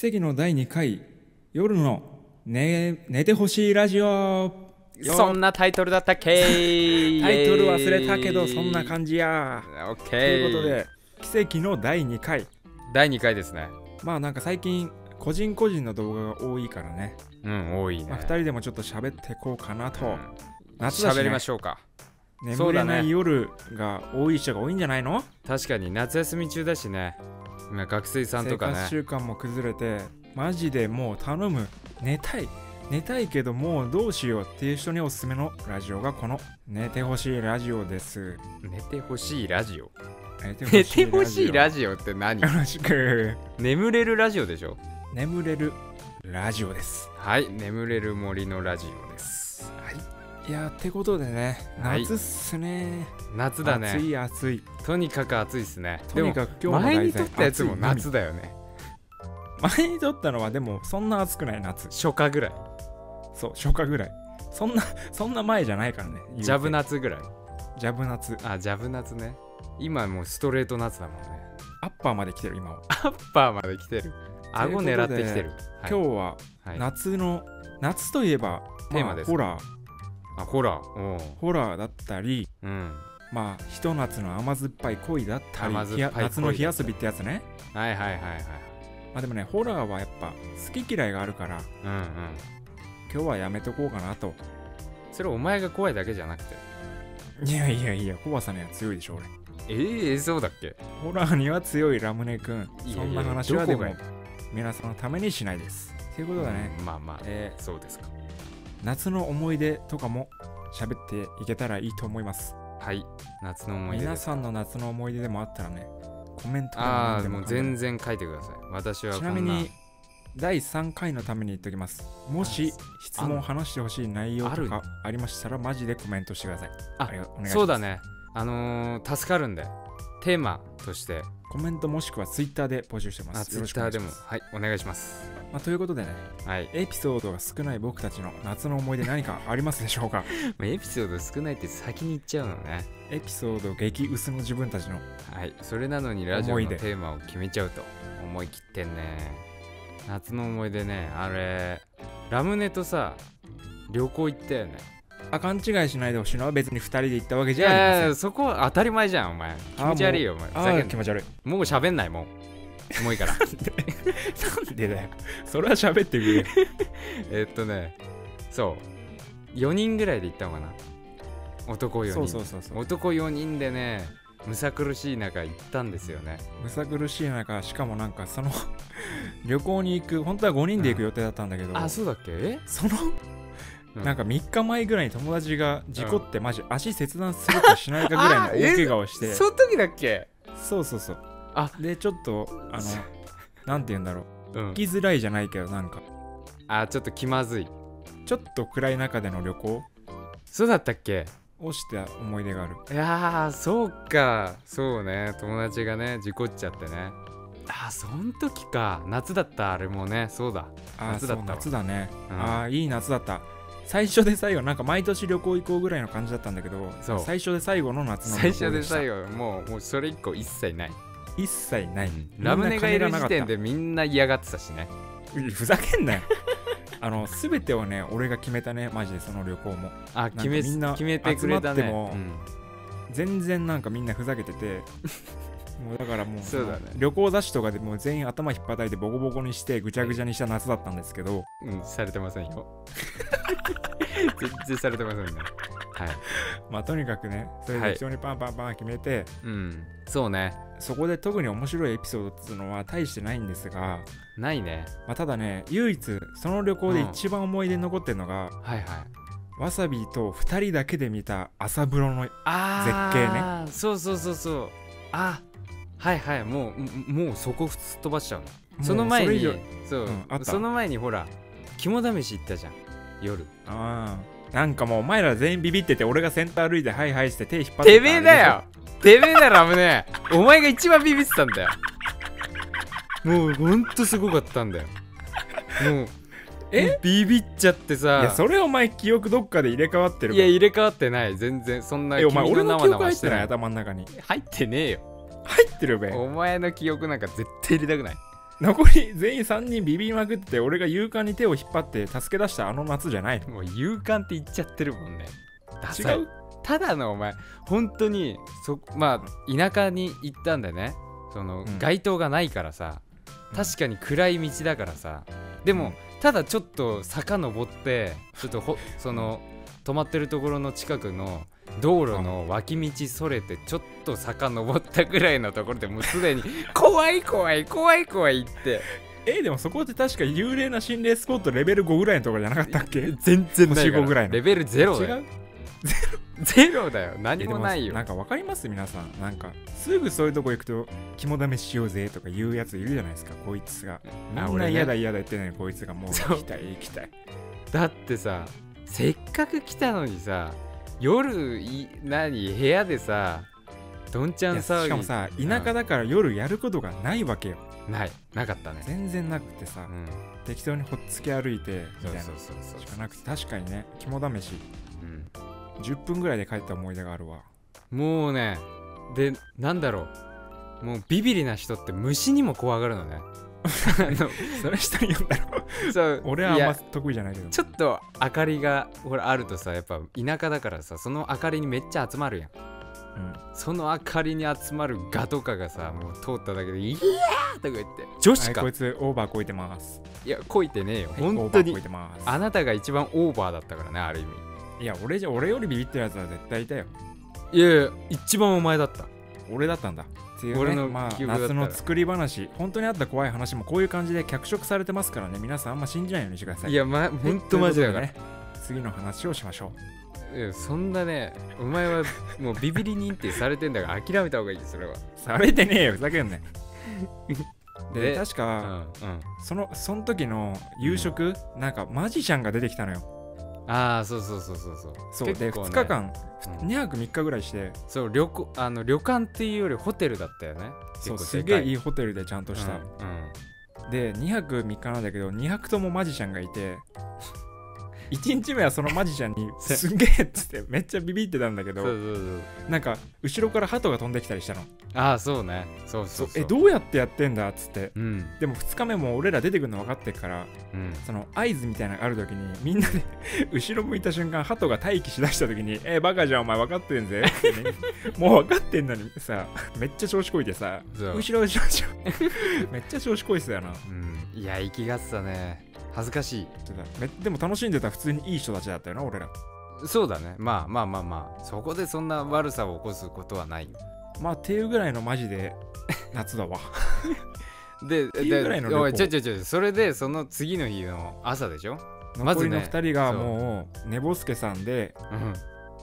奇跡の第2回夜の寝寝てほしいラジオ。そんなタイトルだったっけ？タイトル忘れたけどそんな感じや。オッケーということで奇跡の第2回。第2回ですね。まあなんか最近個人個人の動画が多いからね、うん多いね、まあ、2人でもちょっと喋っていこうかなと、うん。夏だし、喋りねましょうか眠れない夜が多い人が多いんじゃないの？確かに夏休み中だしね。今学生さん生とかね。活習慣も崩れてマジでもう頼む。寝たい。寝たいけどもうどうしようっていう人におすすめのラジオがこの。寝てほしいラジオです。寝てほしいラジオ？寝てほしいラジジオって何？オよろしく。眠れるラジオでしょ？眠れるラジオです。はい眠れる森のラジオですいやーってことでねはい。夏っすね、夏だ暑ねい暑い。とにかく暑いっすね。とにかく今日の前に撮ったやつも夏だよね。前に撮ったのはでもそんな暑くない夏。初夏ぐらい。そう初夏ぐらい。そんな そんな前じゃないからねジャブ夏ぐらい。ジャブ夏。あジャブ夏ね。今もうストレート夏だもんね。アッパーまで来てる今は。アッパーまで来てる。顎狙ってきてる、はい、今日ははい、夏の、夏といえばテーマですホラーあほらおう。ホラーだったりうん。まあひと夏の甘酸っぱい恋だったり夏の火遊びってやつね。はいはいはいはい。まあでもねホラーはやっぱ好き嫌いがあるからうんうん。今日はやめとこうかなと。それお前が怖いだけじゃなくて。いやいやいや怖さには強いでしょ俺。ええそうだっけ？ホラーには強いラムネくんいやいやそんな話はでも皆さんのためにしないです。ということだね、うんまあまあえーそうですか夏の思い出とかも喋っていけたらいいと思います。はい。夏の思い出皆さんの夏の思い出でもあったらねコメントああも全然書いてください。私はちこんな。なみに第3回のために言っておきます。もし質問話してほしい内容あるとかありましたらマジでコメントしてください。ありがお願いします。そうだね。あのー、助かるんで。テーマとして。コメントもしくはツイッターで募集してまあす。よろしくツイッターでも。はい。お願いしますまあ、ということでねはい。エピソードが少ない僕たちの夏の思い出何かありますでしょうか？まあエピソード少ないって先に言っちゃうのね。エピソード激薄の自分たちのはい。それなのにラジオのテーマを決めちゃうと思い切ってんね。夏の思い出ねあれラムネとさ旅行行ったよね。あ勘違いしないでほしいのは別に2人で行ったわけいじゃありません。やいやそこは当たり前じゃんお前。気持ち悪いよお前。気持ち悪い。もう喋んないもんもういいから。なんで？だよ。それは喋ってくれ えっとねそう。4人ぐらいで行ったのかな。男4人。そうそうそうそう。男4人でねむさ苦しい中行ったんですよね。むさ苦しい中しかもなんかその 旅行に行く本当は5人で行く予定だったんだけど、あそうだっけ？え、そのうなんか3日前ぐらいに友達が事故ってマジ足切断するかしないかぐらいの大怪我をして。その時だっけ？そうそうそうあでちょっとあのなんて言うんだろう。うん。行きづらいじゃないけどなんか。あちょっと気まずい。ちょっと暗い中での旅行？そうだったっけ？をした思い出がある。いやーそうか。そうね。友達がね事故っちゃってね。あそん時か。夏だったあれもね。そうだ。夏だったわ。夏だね、うん。ああいい夏だった。最初で最後なんか毎年旅行行こうぐらいの感じだったんだけどそう。最初で最後の夏の最旅行でした。初で最後もうもうそれ以降一切ない一切ない、ラムネがいる時点ででみんな嫌がってたしね。ふざけんなよ。あの全てをね俺が決めたねマジでその旅行も。あ決めみんな決めてくれたね。集まってもうん。全然なんかみんなふざけてて もうだからもうそうだねの旅行雑誌とかでもう全員頭引っ叩いてボコボコにしてぐちゃぐちゃにした夏だったんですけどうん、されてませんよ。全然されてませんね。はい。まあとにかくねそれはいで適当にパンパンパン決めて、うん。そうね。そこで特に面白いエピソードっていうのは大してないんですが、ないね。まあ、ただね唯一その旅行で一番思い出に残ってるのが、はいはい。わさびと2人だけで見た朝風呂のあ絶景ね。そうそうそうそう。あはいはい。もう、もうそこすっ飛ばしちゃうの。その前にそう、うんその前にほら、肝試し行ったじゃん。夜。ああなんかもうお前ら全員ビビってて俺がセンター歩いてハイハイして手引っ張っててめえだよてめえだろ、危ねえ。お前が一番ビビってたんだよ。もうほんとすごかったんだよ。もう、え？ビビっちゃってさ。いやそれお前記憶どっかで入れ替わってるいや入れ替わってない全然そんなえお前君俺の記憶入ってない？頭の中に入ってねえよ入ってるべ。お前の記憶なんか絶対入れたくない。残り全員3人ビビりまくってて俺が勇敢に手を引っ張って助け出したあの夏じゃない。のもう勇敢って言っちゃってるもんね。ダサい。違う。ただのお前本当にそまあ田舎に行ったんだよね。その、うん。街灯がないからさ。うん。確かに暗い道だからさ。でも、うん。ただちょっと坂登ってちょっとほその止まってるところの近くの道路の脇道それてちょっと坂登ったぐらいのところでもうすでに 怖い怖い怖い怖いって。えでもそこって確か幽霊な心霊スポットレベル5ぐらいのところじゃなかったっけ？全然ないから。星5ぐらいの。レベルゼロだよ。ゼロだよえ何でもないよ。なんかわかります？皆さん。なんかすぐそういうとこ行くと肝試ししようぜとか言うやついるじゃないですかこいつが。みんな嫌だ嫌だ言ってんのにこいつが。もう。行きたい行きた。いだってさせっかく来たのにさ夜い何？部屋でさどんちゃん騒ぎ。しかもさ田舎だから夜やることがないわけよ。ない。なかったね。全然なくてさ、うん。適当にほっつき歩いてみたいな。そうそうそうしかなくて確かにね肝試し。うん。10分ぐらいで帰った思い出があるわ。もうねでなんだろう。もうビビリな人って虫にも怖がるのねそれ人に読んだろ。そう俺はあんま得意じゃないけど。ちょっと明かりがほらあるとさやっぱ田舎だからさその明かりにめっちゃ集まるやん。うん。その明かりに集まるガとかがさもう通っただけで「いやー!」とか言って。女子か。はいこいつオーバーこいてます。いやこいてねえよ。はい本当に。あなたが一番オーバーだったからねある意味。いや俺じゃ俺よりビビってるやつは絶対いたよ。いやいや一番お前だった俺だったんだ。っていうね俺のまあ、夏の作り話。本当にあった怖い話もこういう感じで脚色されてますからね。皆さんあんま信じないようにしてください。いやまほんとマジだから、ね次の話をしましょいやそんなねお前はもうビビり認定されてんだから諦めた方がいいよそれは。うされてねえよふざけんなよ。でで確か、うんうん。そのその時の夕食、なんかマジシャンが出てきたのよああそうそうそうそうそう。そうで結構ね。2日間、うん。2泊3日ぐらいして。そう旅行あの旅館っていうよりホテルだったよね。そうすげえいいいホテルでちゃんとした、うんで2泊3日なんだけど2泊ともマジシャンがいて1日目はそのマジシャンに「すげえ」っつってめっちゃビビってたんだけどなんか後ろから鳩が飛んできたりしたの。ああそうね。そうそそう。そううえどうやってやってんだっつって。うん。でも2日目も俺ら出てくるの分かってるからうん。その合図みたいなのがある時にみんなで 後ろ向いた瞬間鳩が待機しだした時に「えバカじゃんお前分かってんぜ」ってね。もう分かってんのにさめっちゃ調子こいてさ後ろ後ろ後ろ。めっちゃ調子こいてたよな。うん。いや息がってたね。恥ずかしい。めでも楽しんでた普通にいい人たちだったよな俺ら。そうだね。まあまあまあまあ。そこでそんな悪さを起こすことはないまあっていうぐらいのマジで夏だわ。でていうぐらいのおいちょちょちょそれでその次の日の朝でしょ？まずね。残りの2人がもう寝ぼすけさんで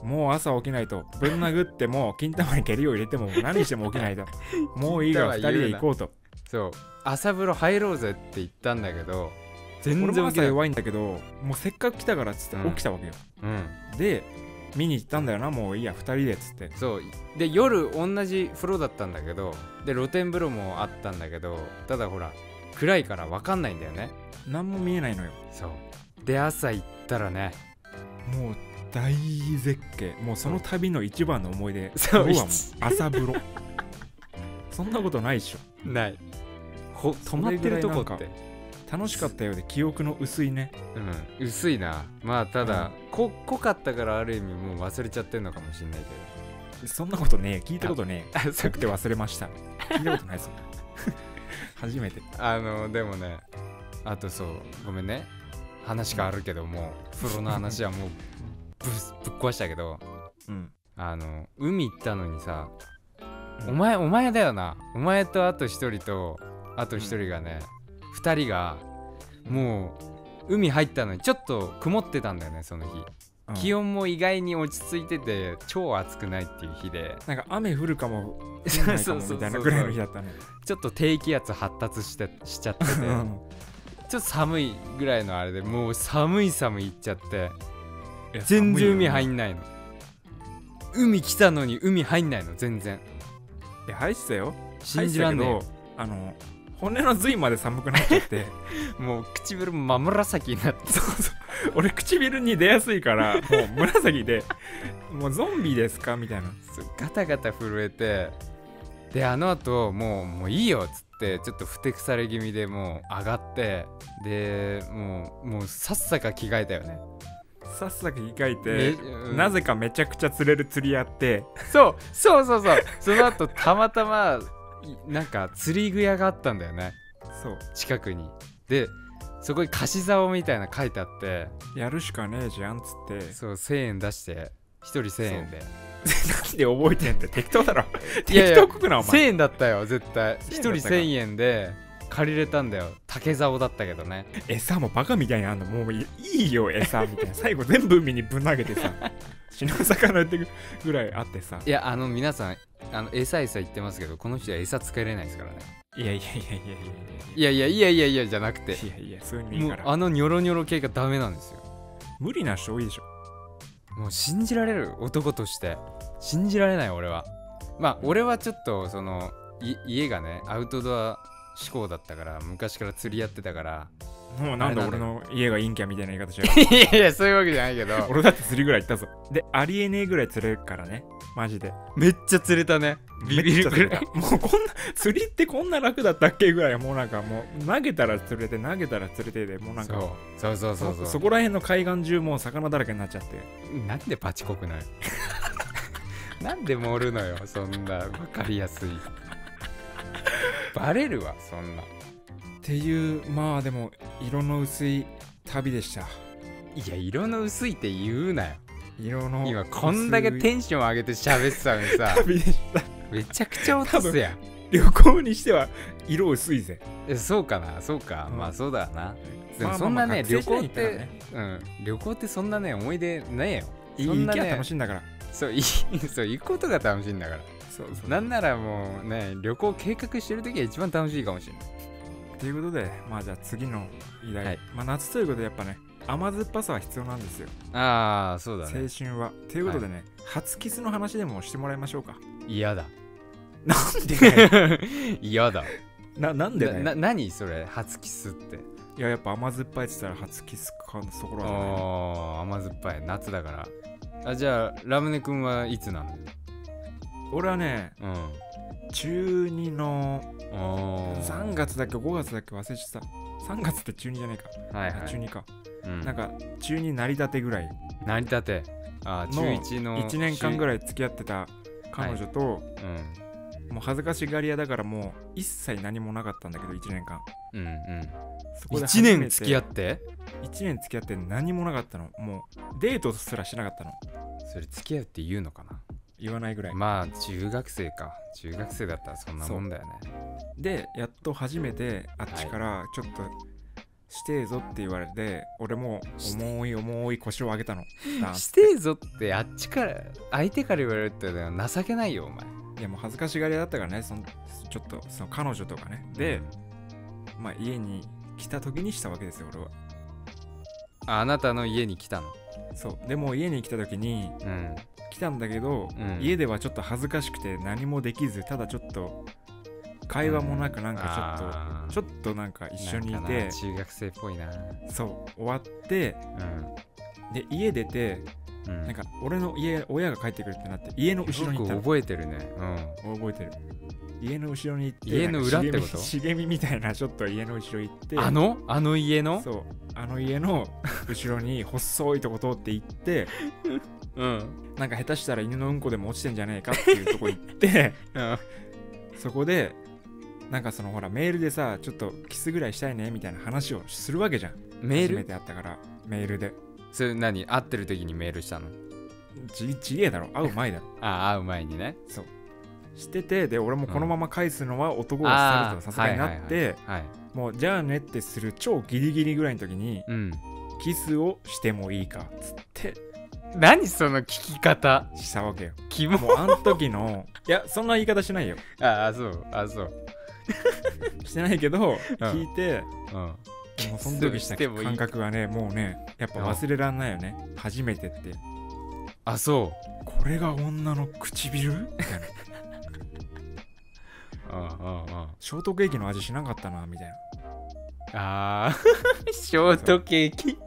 うん。もう朝起きないと。ぶん殴っても金玉に蹴りを入れても何しても起きないと。もういいから2人で行こうと。そう。朝風呂入ろうぜって言ったんだけど全然朝弱いんだけどもうせっかく来たからっつってうん。起きたわけよ、うん。で見に行ったんだよなもういいや2人でっつって。そう。で夜同じ風呂だったんだけどで露天風呂もあったんだけどただほら暗いから分かんないんだよね。何も見えないのよ。そう。で朝行ったらねもう大絶景。もうその旅の一番の思い出。そう。はもう 朝風呂。そんなことないっしょ。ない。ほ止まってるとこって楽しかったようで記憶の薄いね。うん。薄いな。まあただ、こ濃かったからある意味もう忘れちゃってんのかもしんないけそんなことねえ。聞いたことねえ。どあさくて忘れました。聞いたことないぞ 初めて。あのでもねあとそうごめんね。話変わるけども風呂の話はもうぶぶっ壊したけどうん。あの海行ったのにさ、お前お前だよな。お前とあと一人とあと一人がね、二人がもう海入ったのにちょっと曇ってたんだよねその日、うん。気温も意外に落ち着いてて超暑くないっていう日で。なんか雨降るかも 降んないかもみたいなぐらいの日だったねちょっと低気圧発達してしちゃってて。ちうん。ょっと寒いぐらいのあれでもう寒い寒いいっちゃって。全然海入んないの。海来たのに海入んないの全然。いや入ってたよ。信じらんね入ってたけどあの骨の髄まで寒くなっちゃって。え もう唇真紫になって。そうそう。俺唇に出やすいからもう紫で。もうゾンビですか？みたいな。ガタガタ震えて。であの後もうもういいよっつっってちょっとふてくされ気味でもう上がって。でもうもうさっさか着替えたよね。さっさと着替えて、めうん。なぜかめちゃくちゃ釣れる釣りやって。そうそうそうそう。その後たまたまいなんか釣り具屋があったんだよね。そう。近くに。でそこに貸し竿みたいなの書いてあって。やるしかねえじゃんっつって。そう1000円出して。1人1000円で。なんで覚えてんって適当だろ。適当こくなお1000前円だったよ絶対。1 1000人円だったか。1000円で借りれたんだよ。竹竿だったけどね。餌もバカみたいにあんの。もういいいよ餌みたいな。最後全部海にぶん投げてさ。死ぬ魚ってぐらいあってさ。いやあの皆さんあの餌餌言ってますけどこの人は餌使えれないですからね。いやいやいやいやいやいや。いやいやいやいやじゃなくていやいやそういうのいいもうからあのニョロニョロ系がダメなんですよ。無理な人多いでしょ。もう信じられる男として信じられない俺は。まあ俺はちょっとそのい家がねアウトドア志向だったから昔から釣りやってたからもうなんで俺の家が陰キャみたいな言い方しよ いやいやそういうわけじゃないけど。俺だって釣りぐらい行ったぞ。でありえねえぐらい釣れるからねマジで。めっちゃ釣れたね。ビビるぐらい。た。もうこんな釣りってこんな楽だったっけぐらい。もうなんかもう投げたら釣れて投げたら釣れてでもうなんかそう。そうそうそうそこら辺の海岸中もう魚だらけになっちゃって。なんでパチコくなる なんで盛るのよそんな。分かりやすい。バレるわそんな。っていうまあでも色の薄い旅でした。いや色の薄いって言うなよ色の今こんだけテンション上げて喋ってたのにさ旅でした。めちゃくちゃ落とすやん。旅行にしては色薄いぜ。えそうかな。そうか、うん。まあそうだな。でまあもそんなね、旅行って、ね。うん。旅行ってそんなね思い出ねえよ。いいそんなね楽しいんだから。そういい そう行くことが楽しいんだから。そうそう。なんならもうね旅行計画してる時が一番楽しいかもしれないということでまあじゃあ次の議題、はい。まあ夏ということでやっぱね甘酸っぱさは必要なんですよ。ああそうだ青ね春は。ということでね、初キスの話でもしてもらいましょうか。嫌だ。なんで？嫌だ。ななんでなな何それ？初キスって。いややっぱ甘酸っぱいって言ったら初キスかのところはねああ甘酸っぱい。夏だから。あじゃあラムネ君はいつなの？俺はねうん中2のおー。3月だっけ5月だっけ忘れちゃった。3月って中2じゃないか、はいはい。あ中2か、うん。なんか中2成り立てぐらい。成り立て。あー中の1の1年間ぐらい付き合ってた彼女と、もう恥ずかしがり屋だからもう一切何もなかったんだけど1年間。うんうん。うんそこで1年付き合って？1年付き合って何もなかったの。もうデートすらしなかったの。それ付き合うって言うのかな？言わないぐらい。まあ中学生か。中学生だったらそんなもんだよね。でやっと初めてあっちからちょっとしてえぞって言われて俺も重い重い腰を上げたの。してえぞってあっちから相手から言われるって情けないよお前。いやもう恥ずかしがり屋だったからねそのちょっとその彼女とかね。で、まあ家に来た時にしたわけですよ俺は。ああなたの家に来たの。そう。でも家に来た時にうん来たんだけど、うん。家ではちょっと恥ずかしくて何もできずただちょっと会話もなくなんかちょっと、ちょっとなんか一緒にいてな中学生っぽいな。そう終わってうん。で家出てうん。なんか俺の家親が帰ってくるってなって家の後ろに行った覚えてるね。うん。覚えてる。家の後ろに行って家の裏ってこと？茂みみたいなちょっと家の後ろ行ってあの？あの家の？そうあの家の後ろに細いとこ通って行って うん。なんか下手したら犬のうんこでも落ちてんじゃねえかっていうとこ行って うん。そこでなんかそのほらメールでさちょっとキスぐらいしたいねみたいな話をするわけじゃん。初めメール？て会ったからメールで。それ何？会ってる時にメールしたの？ちちげえだろ。会う前だ。ろ あ会う前にね。そう。しててで俺もこのまま返すのは男がさるとさすがになってもうじゃあねってする超ギリギリぐらいの時にうん。キスをしてもいいかっつって何その聞き方？したわけよ。キモ。もうあの時の いやそんな言い方しないよ。ああそうあそう。してないけど聞いてうん。もうその時した感覚がねもうねやっぱ忘れらんないよね。初めてって。あそこれが女の唇？みたいな。う うんうんうん。ショートケーキの味しなかったなみたいな。あー。ショートケーキ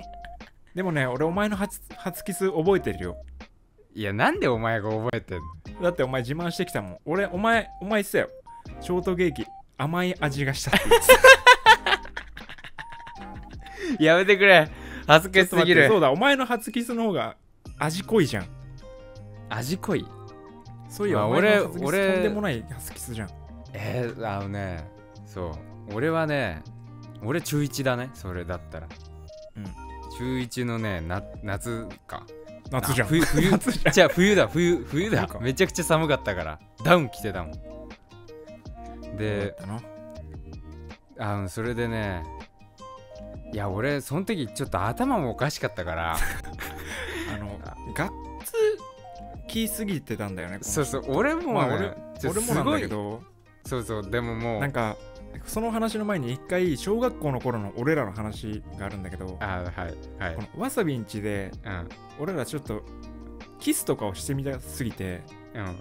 でもね俺お前の初初キス覚えてるよ。いやなんでお前が覚えてんの？だってお前自慢してきたもん。俺お前お前言ってたよ。ショートケーキ甘い味がしたって。言ってたやめてくれ。恥ずかしすぎる。そうだお前の初キスの方が味濃いじゃん。味濃い？そういや、まあお前の初キス俺とんでもない初キスじゃん。えー、あのねそう。俺はね俺中1だねそれだったら。うん中1のねな夏か。夏じゃん。あ冬冬。夏じゃ冬だ冬冬だ。めちゃくちゃ寒かったから。ダウン着てたもん。であのそれでねいや俺その時ちょっと頭もおかしかったから。あのガッツきすぎてたんだよねそうそう俺も、ねまあ俺俺もなんだけすど。そうそうでももう。なんかその話の前に一回小学校の頃の俺らの話があるんだけどあはいはい。このわさびんちでうん。俺らちょっとキスとかをしてみたすぎてうん。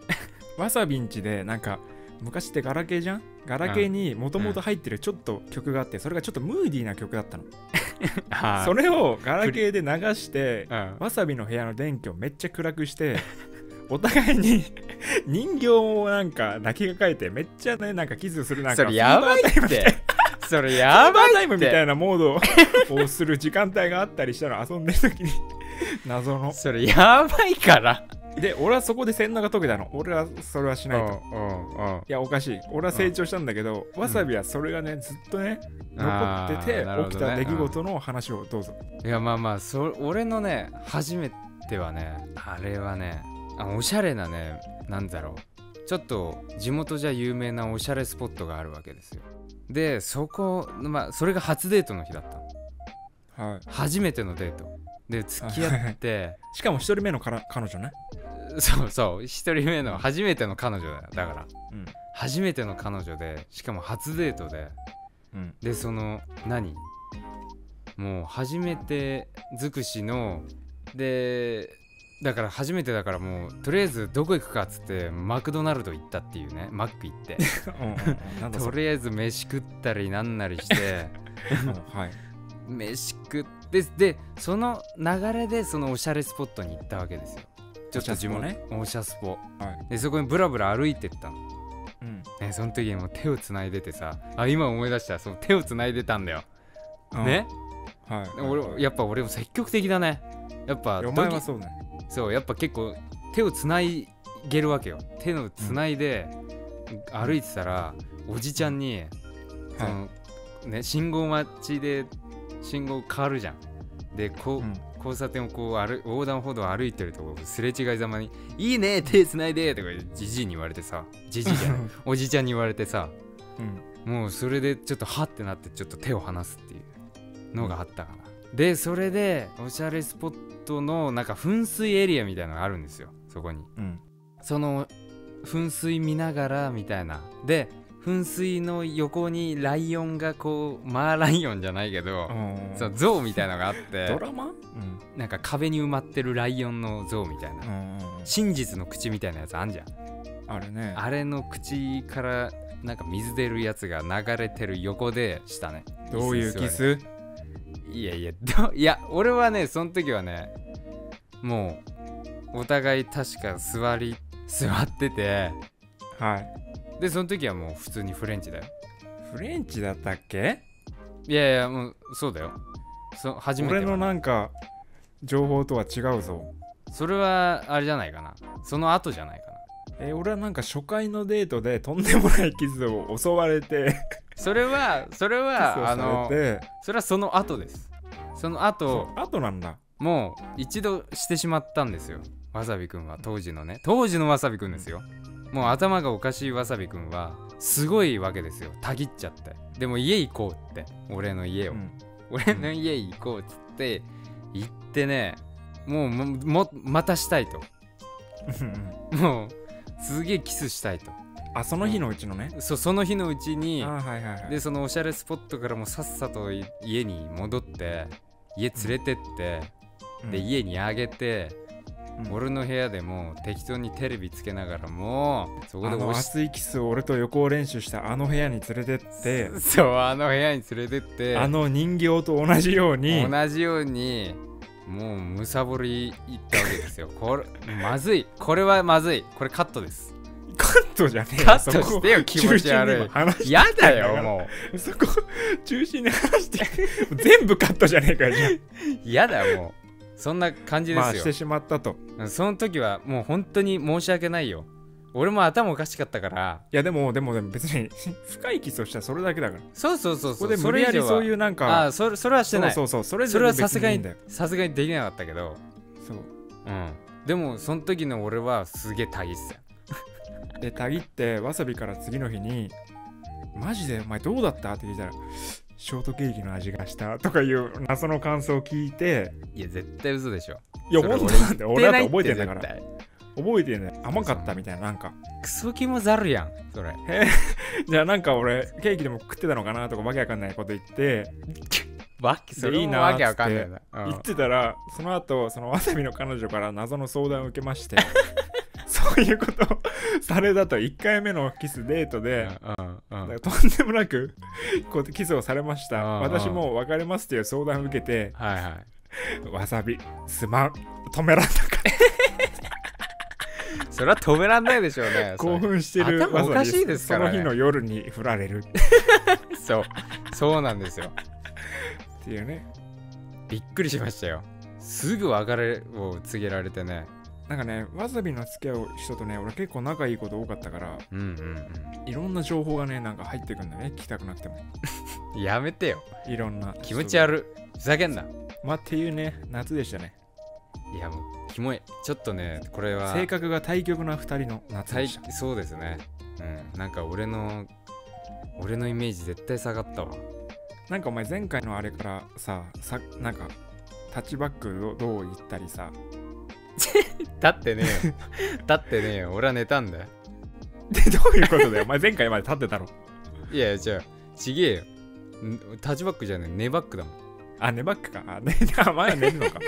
わさびんちでなんか昔ってガラケーじゃん？ガラケーにもともと入ってるちょっと曲があってそれがちょっとムーディーな曲だったの。あそれをガラケーで流してうん。わさびの部屋の電気をめっちゃ暗くして お互いに 人形をなんか泣きがかえてめっちゃねなんかキスするなんかそれやばいって。それやばフィーバータイムみたいなモード をする時間帯があったりしたの遊んでる時に 謎の。それやばいから。で俺はそこで洗脳が解けたの。俺はそれはしないと。いやおかしい。俺は成長したんだけど、わさびはそれがねずっとね残ってて起きた出来事の話をどうぞ、いやまあまあそ俺のね初めてはねあれはねあおしゃれなねなんだろう。ちょっと地元じゃ有名なおしゃれスポットがあるわけですよ。でそこまあそれが初デートの日だったの。はい。初めてのデート。で付き合って。しかも一人目のから彼女ね。そうそう。一人目の初めての彼女だよ。だから。うん。初めての彼女でしかも初デートで。うん。でその何？もう初めて尽くしのでだから初めてだからもうとりあえずどこ行くかっつってマクドナルド行ったっていうねマック行って。とりあえず飯食ったりなんなりして。う んはい。飯食ってでその流れでそのおしゃれスポットに行ったわけですよ。ちょっと地元おしゃスおしゃスポ。はい。でそこにブラブラ歩いてったの。うん。ねその時にもう手をつないでてさあ今思い出した。その手をつないでたんだよ。うん。ね？はい。俺やっぱ俺も積極的だね。やっぱお前はそうねそうやっぱ結構手をつないげるわけよ。手のつないで歩いてたら、おじちゃんに、そのね信号待ちで信号変わるじゃん。でこう、うん。交差点をこう歩横断歩道を歩いてるとこすれ違いざまに「いいね手つないで」とかじじいに言われてさじじいじゃない。おじちゃんに言われてさうん。もうそれでちょっとハッてなってちょっと手を離すっていうのがあったかな、でそれでおしゃれスポットのなんか噴水エリアみたいなのがあるんですよ。そこに。うん。その噴水見ながらみたいな。で噴水の横にライオンがこうマーライオンじゃないけど、うん。そう象みたいなのがあってドラマ？うん。なんか壁に埋まってるライオンの像みたいな、真実の口みたいなやつあんじゃん。あれね。あれの口からなんか水出るやつが流れてる横でしたね。どういうキス？いやいやどいや俺はねその時はねもうお互い確か座り座っててはい。でその時はもう普通にフレンチだよ。フレンチだったっけ？いやいやもうそうだよ。そ初めては俺のなんか情報とは違うぞ。それはあれじゃないかな。その後じゃないかな。え俺はなんか初回のデートでとんでもないキスを襲われてそれはそれはあのそれはその後です。その後後なんだ。もう一度してしまったんですよ。わさびくんは。当時のね。当時のわさびくんですよ。もう頭がおかしいわさびくんはすごいわけですよ。たぎっちゃって。でも家行こうって。俺の家を、うん。俺の家行こうっつって行ってねもうももまたしたいと。もうすげえキスしたいとあその日のうちのね。そその日のうちにあはいはいはい。でそのおしゃれスポットからもさっさとい家に戻って家連れてって、うん。で家にあげて、うん。俺の部屋でもう適当にテレビつけながらもうそこで押し熱いキスを俺と予行練習したあの部屋に連れてって。そうあの部屋に連れてってあの人形と同じように。同じようにもうむさぼりいったわけですよ。これまずい。これはまずい。これカットです。カットじゃねえよ。カットしてよ気持ち悪い。やだよも そこ中心に話して。全部カットじゃねえかよじゃうやだよもう。そんな感じですよ、あしてしまったと。その時はもう本当に申し訳ないよ。俺も頭おかしかったから。いやでもでもでも別に深いキスをしたらそれだけだから。そうそうそうそう。で無理やりそういうなんあかあそれそれはしてない。そうそうそうそれそれはさすがに別いいんだよ。さすがにできなかったけど。そう。うん。でもその時の俺はすげえ大切よでたぎってわさびから次の日に「マジでお前どうだった?」って聞いたら「ショートケーキの味がした」とかいう謎の感想を聞いていや絶対嘘でしょ。いや本当なんだよ俺だって覚えてんだから。覚えてんだよ。甘かったみたいななんか。クソ気もざるやんそれ。じゃあなんか俺ケーキでも食ってたのかな？とかわけわかんないこと言ってわけそれいいなもわけわかんないな。言ってたらその後そのわさびの彼女から謎の相談を受けまして そういうことをされたと。1回目のキスデートで、とんでもなくこうキスをされました。私もう別れますっていう相談を受けてはいはい。わさびすまん。止めらんなかった。それは止めらんないでしょうね興奮してる頭おかしいですからね。その日の夜に振られる。っ そう。そうなんですよ。ていうね。びっくりしましたよ。すぐ別れを告げられてねなんかねわさびの付き合う人とね俺結構仲いいこと多かったからうんうんいろんな情報がねなんか入ってくんだね聞きたくなくても。う んやめてよ。いろんな。気持ち悪い。ふざけんな。まあっていうね夏でしたね。いやもうキモい。ちょっとねこれは性格が対極な2人の夏で最した。そうですね。うん。なんか俺の俺のイメージ絶対下がったわ。なんかお前前回のあれからささなんかタッチバックどどう言ったりさ 立ってねえよ立ってねえよ俺は寝たんだよ。でどういうことだよ。お前前回まで立ってたろいやいや違うちげえよ。んタッチバックじゃねえネバックだもん。あ寝バックか。あ、ね、あ前は寝るのか。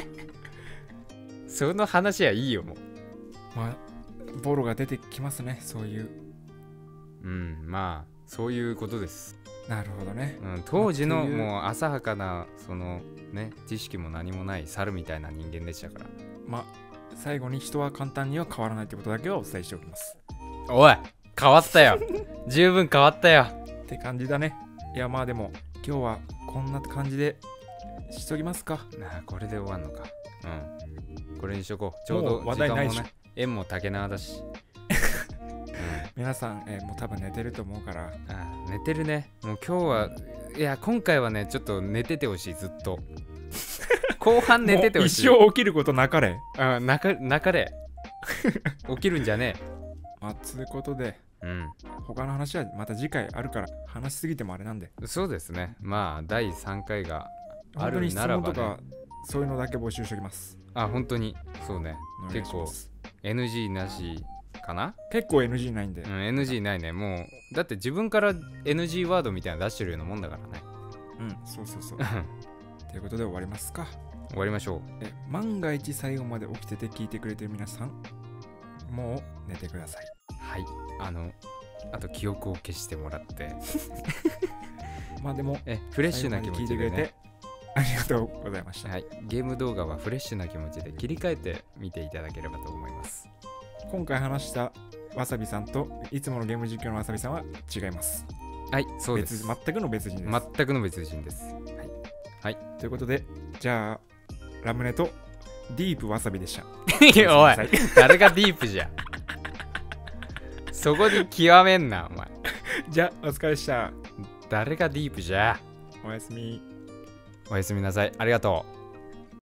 その話はいいよもう。まあボロが出てきますね。そういう。うんまあそういうことです、なるほどね。うん、当時のもう浅はかなそのね知識も何もない猿みたいな人間でしたから。まあ最後に人は簡単には変わらないってことだけはお伝えしておきます。おい変わったよ。十分変わったよ。って感じだね。いやまあでも今日はこんな感じでしときますか。なあこれで終わんのか。うん。これにしとこう。ちょうもどう話題ないでし縁も竹縄だし、皆さん、えーもう多分寝てると思うから。うん、あ寝てるね。もう今日はいや今回はねちょっと寝ててほしいずっと後半寝ててほしい。もう一生起きることなかれ。うん泣か泣かれ。起きるんじゃねまあつうことでえうん。他の話はまた次回あるから話しすぎてもあれなんで。そうですね。まあ第3回があるならばね。問とかそういうのだけ募集しておきます。あ本当に。そうね。お願いします。NG なしかな？結構 NG ないんで、うん NG ないね。もうだって自分から NG ワードみたいなの出してるようなもんだからね。うん、そうそうそう。終 ということで終わりますかわりましょう。え万が一最後まで起きてて聞いてくれてる皆さんもう寝てください。はい。あのあと記憶を消してもらって。まあでもえフレッシュな気持ちでね。聞いてくれてありがとうございました、はい、ゲーム動画はフレッシュな気持ちで切り替えて見ていただければと思います。今回話したわさびさんといつものゲーム実況のわさびさんは違います。はいそうです。別全くの別人です、全くの別人です。ということでじゃあラムネとディープわさびでした。おい誰がディープじゃ。そこに極めんなお前。じゃあお疲れでした。誰がディープじゃ。おやすみ。おやすみなさい。ありがとう